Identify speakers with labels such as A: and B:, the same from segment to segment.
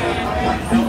A: Thank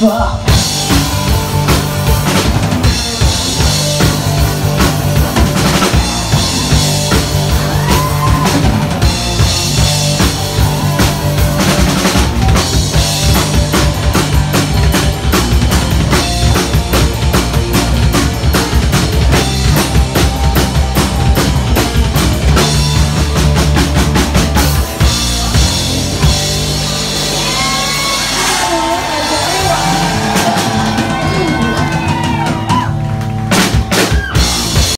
A: fuck.